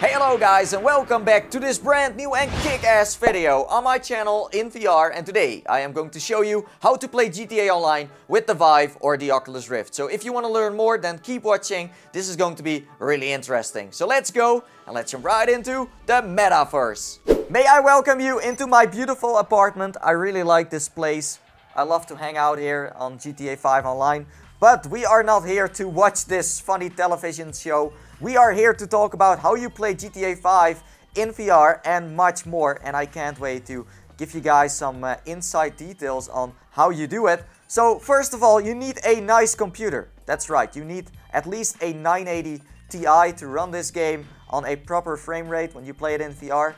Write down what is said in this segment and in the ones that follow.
Hey hello guys and welcome back to this brand new and kick-ass video on my channel in VR and today I am going to show you how to play GTA Online with the Vive or the Oculus Rift. So if you want to learn more then keep watching, this is going to be really interesting. So let's go and let's jump right into the metaverse. May I welcome you into my beautiful apartment. I really like this place. I love to hang out here on GTA 5 Online. But we are not here to watch this funny television show. We are here to talk about how you play GTA 5 in VR and much more. And I can't wait to give you guys some uh, inside details on how you do it. So first of all, you need a nice computer. That's right, you need at least a 980 Ti to run this game on a proper frame rate when you play it in VR.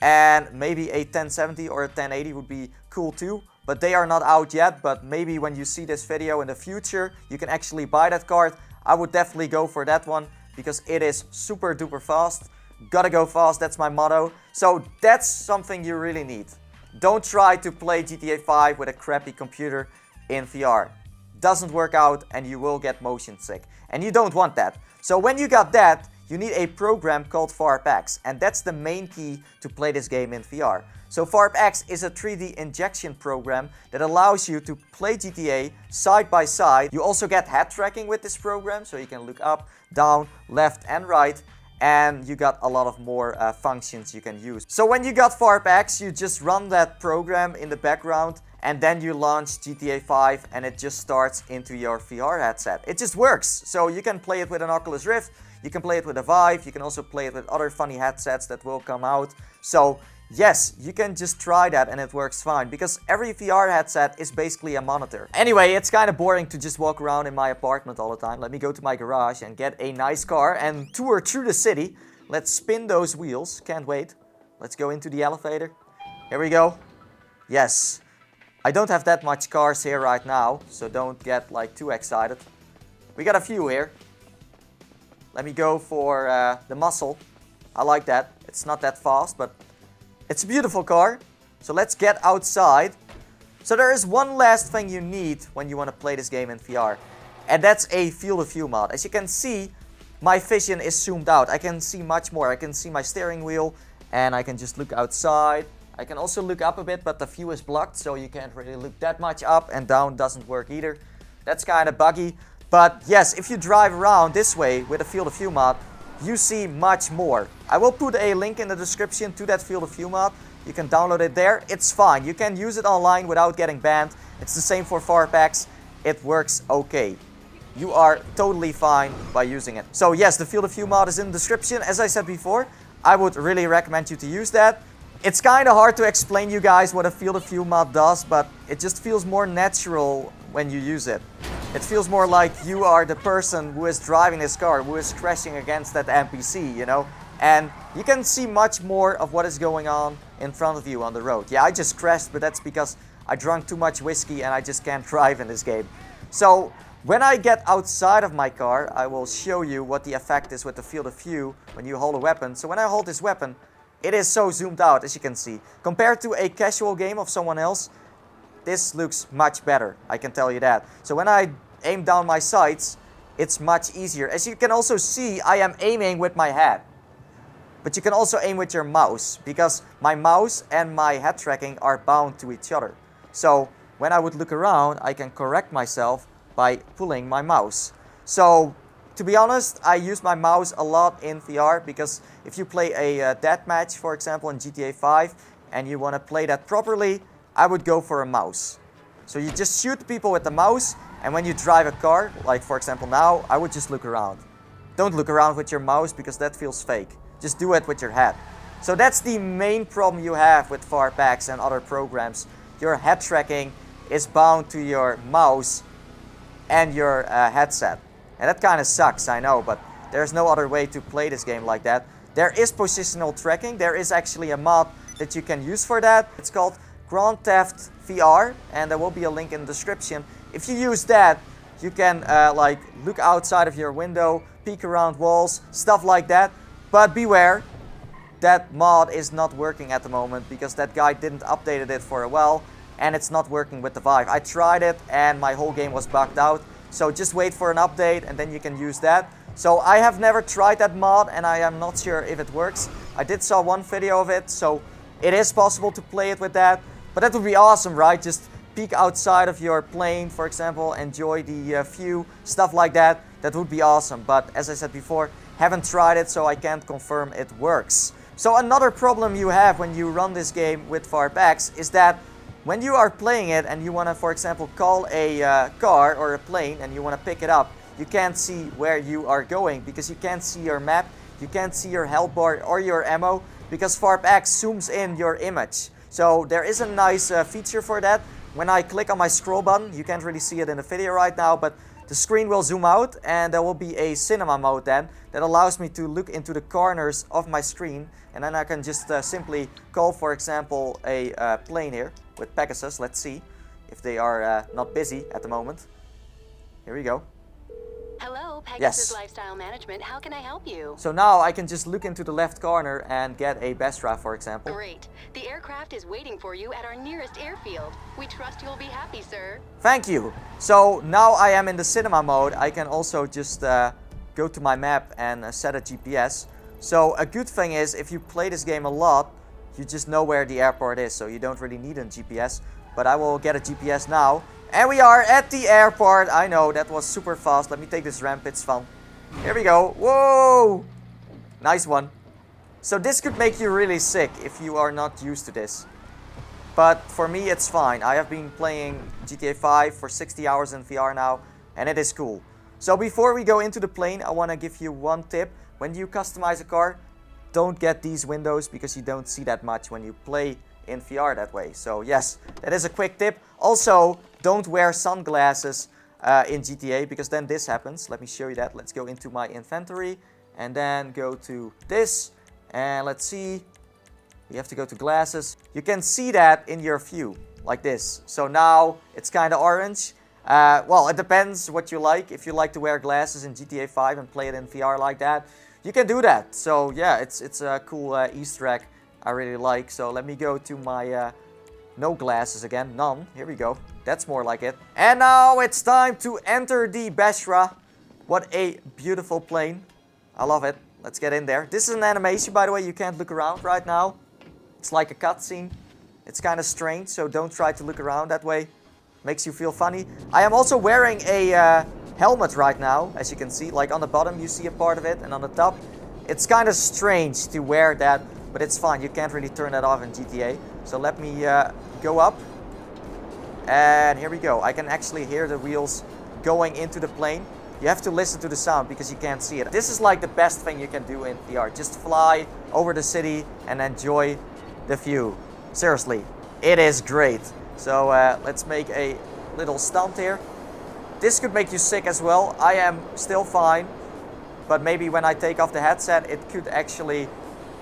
And maybe a 1070 or a 1080 would be cool too. But they are not out yet, but maybe when you see this video in the future, you can actually buy that card. I would definitely go for that one because it is super duper fast. Gotta go fast, that's my motto. So that's something you really need. Don't try to play GTA 5 with a crappy computer in VR. Doesn't work out and you will get motion sick. And you don't want that. So when you got that, you need a program called VorpX. And that's the main key to play this game in VR. So VorpX is a 3D injection program that allows you to play GTA side by side. You also get head tracking with this program, so you can look up, down, left and right and you got a lot of more uh, functions you can use. So when you got VorpX, you just run that program in the background and then you launch GTA 5 and it just starts into your VR headset. It just works. So you can play it with an Oculus Rift, you can play it with a Vive, you can also play it with other funny headsets that will come out. So Yes, you can just try that and it works fine, because every VR headset is basically a monitor. Anyway, it's kind of boring to just walk around in my apartment all the time. Let me go to my garage and get a nice car and tour through the city. Let's spin those wheels, can't wait. Let's go into the elevator. Here we go. Yes, I don't have that much cars here right now, so don't get like too excited. We got a few here. Let me go for uh, the muscle. I like that. It's not that fast, but it's a beautiful car. So let's get outside. So there is one last thing you need when you want to play this game in VR. And that's a field of view mod. As you can see, my vision is zoomed out. I can see much more. I can see my steering wheel and I can just look outside. I can also look up a bit, but the view is blocked, so you can't really look that much up and down doesn't work either. That's kind of buggy. But yes, if you drive around this way with a field of view mod, you see much more. I will put a link in the description to that field of view mod. You can download it there. It's fine. You can use it online without getting banned. It's the same for VorpX. It works okay. You are totally fine by using it. So yes, the field of view mod is in the description. As I said before, I would really recommend you to use that. It's kind of hard to explain you guys what a field of view mod does, but it just feels more natural when you use it. It feels more like you are the person who is driving this car, who is crashing against that NPC, you know? And you can see much more of what is going on in front of you on the road. Yeah, I just crashed, but that's because I drank too much whiskey and I just can't drive in this game. So, when I get outside of my car, I will show you what the effect is with the field of view when you hold a weapon. So when I hold this weapon, it is so zoomed out, as you can see. Compared to a casual game of someone else, this looks much better, I can tell you that. So when I aim down my sights, it's much easier. As you can also see, I am aiming with my head. But you can also aim with your mouse, because my mouse and my head tracking are bound to each other. So when I would look around, I can correct myself by pulling my mouse. So to be honest, I use my mouse a lot in VR because if you play a uh, deathmatch, for example, in GTA 5, and you want to play that properly, I would go for a mouse. So you just shoot people with the mouse, and when you drive a car, like for example now, I would just look around. Don't look around with your mouse because that feels fake. Just do it with your head. So that's the main problem you have with VorpX and other programs. Your head tracking is bound to your mouse and your uh, headset. And that kind of sucks, I know, but there's no other way to play this game like that. There is positional tracking. There is actually a mod that you can use for that. It's called Grand Theft VR, and there will be a link in the description. If you use that, you can uh, like look outside of your window, peek around walls, stuff like that. But beware, that mod is not working at the moment because that guy didn't update it for a while and it's not working with the Vive. I tried it and my whole game was bugged out. So just wait for an update and then you can use that. So I have never tried that mod and I am not sure if it works. I did saw one video of it, so it is possible to play it with that. But that would be awesome, right? Just peek outside of your plane, for example, enjoy the uh, view, stuff like that. That would be awesome. But as I said before, haven't tried it, so I can't confirm it works. So another problem you have when you run this game with VorpX is that when you are playing it and you want to, for example, call a uh, car or a plane and you want to pick it up, you can't see where you are going because you can't see your map, you can't see your health bar or your ammo because VorpX zooms in your image. So there is a nice uh, feature for that. When I click on my scroll button, you can't really see it in the video right now, but the screen will zoom out and there will be a cinema mode then that allows me to look into the corners of my screen and then I can just uh, simply call for example a uh, plane here with Pegasus. Let's see if they are uh, not busy at the moment. Here we go. Hello, Pegasus yes. Lifestyle Management. How can I help you? So now I can just look into the left corner and get a Besra, for example. Great. The aircraft is waiting for you at our nearest airfield. We trust you'll be happy, sir. Thank you. So now I am in the cinema mode. I can also just uh, go to my map and uh, set a GPS. So a good thing is if you play this game a lot, you just know where the airport is. So you don't really need a GPS. But I will get a GPS now and we are at the airport. I know, that was super fast. Let me take this ramp, it's fun. Here we go. Whoa! Nice one. So this could make you really sick if you are not used to this. But for me, it's fine. I have been playing GTA 5 for 60 hours in VR now, and it is cool. So before we go into the plane, I want to give you one tip. When you customize a car, don't get these windows because you don't see that much when you play in VR that way. So yes, that is a quick tip. Also, don't wear sunglasses uh, in GTA because then this happens. Let me show you that. Let's go into my inventory and then go to this and let's see. We have to go to glasses. You can see that in your view like this. So now it's kind of orange. Uh, well, it depends what you like. If you like to wear glasses in GTA 5 and play it in VR like that, you can do that. So yeah, it's, it's a cool uh, Easter egg I really like. So let me go to my uh, no glasses again, none. Here we go. That's more like it. And now it's time to enter the Besra. What a beautiful plane. I love it. Let's get in there. This is an animation, by the way. You can't look around right now. It's like a cutscene. It's kind of strange, so don't try to look around that way. Makes you feel funny. I am also wearing a uh, helmet right now, as you can see. Like on the bottom, you see a part of it, and on the top, it's kind of strange to wear that, but it's fine. You can't really turn that off in GTA. So let me uh, go up. And here we go. I can actually hear the wheels going into the plane. You have to listen to the sound because you can't see it. This is like the best thing you can do in VR. Just fly over the city and enjoy the view. Seriously, it is great. So uh, let's make a little stunt here. This could make you sick as well. I am still fine. But maybe when I take off the headset, it could actually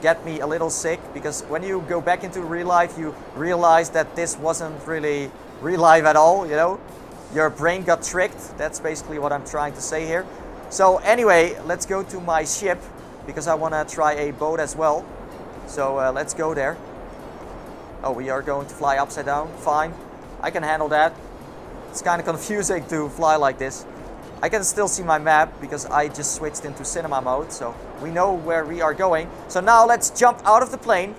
get me a little sick because when you go back into real life, you realize that this wasn't really real life at all, you know? Your brain got tricked. That's basically what I'm trying to say here. So anyway, let's go to my ship because I want to try a boat as well. So uh, let's go there. Oh, we are going to fly upside down. Fine. I can handle that. It's kind of confusing to fly like this. I can still see my map because I just switched into cinema mode, so we know where we are going. So now let's jump out of the plane.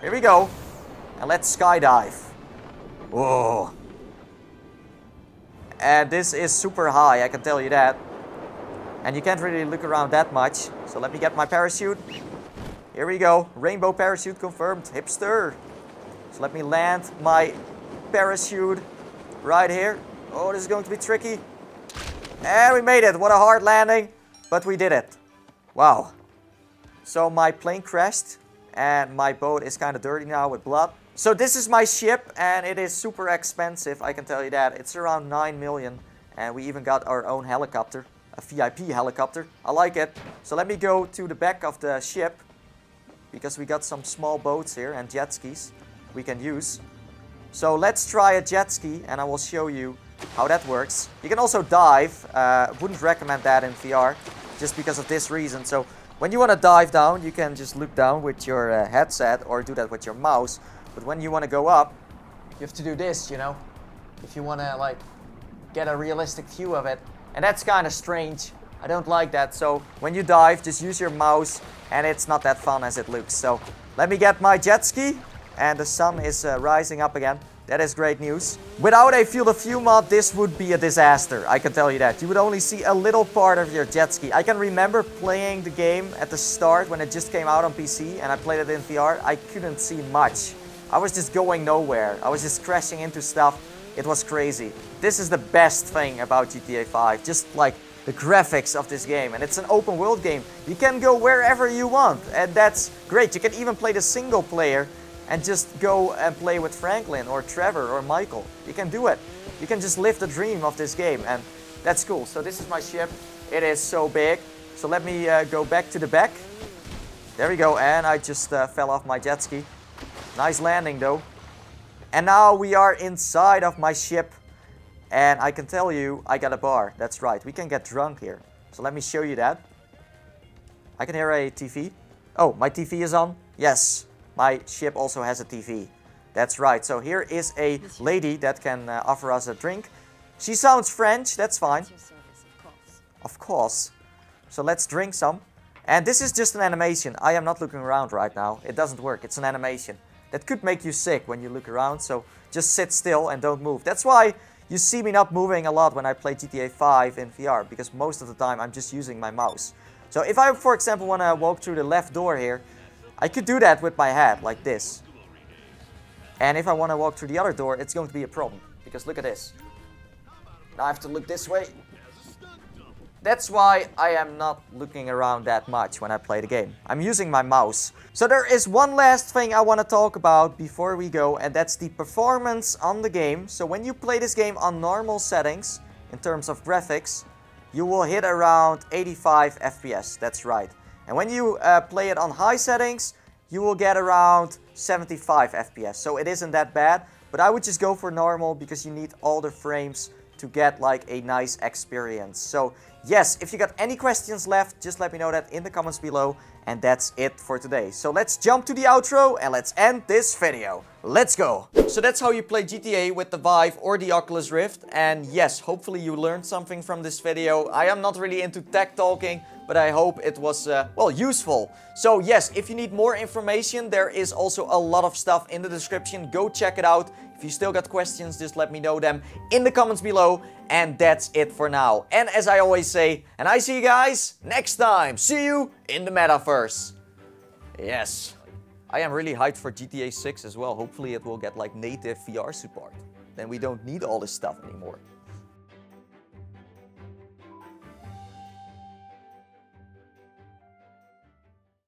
Here we go. And let's skydive. Whoa. And this is super high, I can tell you that. And you can't really look around that much. So let me get my parachute. Here we go. Rainbow parachute confirmed. Hipster. So let me land my parachute right here. Oh, this is going to be tricky. And we made it. What a hard landing. But we did it. Wow. So my plane crashed and my boat is kind of dirty now with blood. So this is my ship and it is super expensive, I can tell you that. It's around 9 million and we even got our own helicopter, a VIP helicopter. I like it. So let me go to the back of the ship because we got some small boats here and jet skis we can use. So let's try a jet ski and I will show you how that works. You can also dive. Uh, wouldn't recommend that in VR just because of this reason. So when you want to dive down, you can just look down with your uh, headset or do that with your mouse. But when you want to go up, you have to do this, you know, if you want to like get a realistic view of it. And that's kind of strange. I don't like that. So when you dive, just use your mouse and it's not that fun as it looks. So let me get my jet ski and the sun is uh, rising up again. That is great news. Without a Field of View mod, this would be a disaster. I can tell you that. You would only see a little part of your jet ski. I can remember playing the game at the start when it just came out on PC and I played it in VR. I couldn't see much. I was just going nowhere. I was just crashing into stuff. It was crazy. This is the best thing about GTA 5. Just like the graphics of this game. And it's an open world game. You can go wherever you want. And that's great. You can even play the single player and just go and play with Franklin or Trevor or Michael. You can do it. You can just live the dream of this game and that's cool. So this is my ship. It is so big. So let me uh, go back to the back. There we go. And I just uh, fell off my jet ski. Nice landing though. And now we are inside of my ship. And I can tell you, I got a bar. That's right. We can get drunk here. So let me show you that. I can hear a TV. Oh, my TV is on. Yes, my ship also has a TV. That's right. So here is a lady that can uh, offer us a drink. She sounds French. That's fine. Of course. So let's drink some. And this is just an animation. I am not looking around right now. It doesn't work. It's an animation. That could make you sick when you look around. So just sit still and don't move. That's why you see me not moving a lot when I play GTA 5 in VR. Because most of the time I'm just using my mouse. So if I, for example, want to walk through the left door here, I could do that with my head, like this. And if I want to walk through the other door, it's going to be a problem. Because look at this. Now I have to look this way. That's why I am not looking around that much when I play the game. I'm using my mouse. So there is one last thing I want to talk about before we go, and that's the performance on the game. So when you play this game on normal settings, in terms of graphics, you will hit around 85 FPS, that's right. And when you uh, play it on high settings, you will get around 75 FPS. So it isn't that bad, but I would just go for normal because you need all the frames to get like a nice experience. So yes, if you got any questions left, just let me know that in the comments below. And that's it for today. So let's jump to the outro and let's end this video. Let's go. So that's how you play GTA with the Vive or the Oculus Rift. And yes, hopefully you learned something from this video. I am not really into tech talking, but I hope it was, uh, well, useful. So yes, if you need more information, there is also a lot of stuff in the description. Go check it out. If you still got questions, just let me know them in the comments below. And that's it for now. And as I always say, and I see you guys next time. See you in the metaverse. Yes. I am really hyped for GTA 6 as well. Hopefully it will get like native VR support. Then we don't need all this stuff anymore.